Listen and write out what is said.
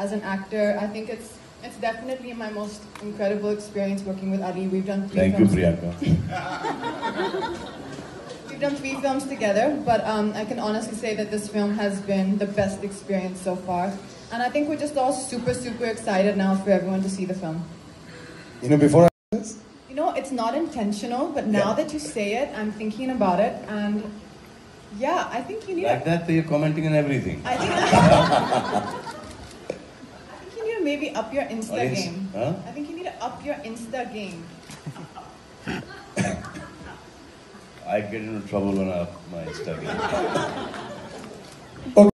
as an actor. I think it's it's definitely my most incredible experience working with Ali. We've done three Thank you, films. Priyanka. We've done three films together, but um, I can honestly say that this film has been the best experience so far. And I think we're just all super, super excited now for everyone to see the film. You know, before I this, You know, it's not intentional, but now Yeah. that you say it, I'm thinking about it, and yeah, I think you need. Like that, so you're commenting on everything. I think. I think you need to maybe up your Insta ins- game. huh? I think you need to up your Insta game. I get into trouble when I up my Instagram.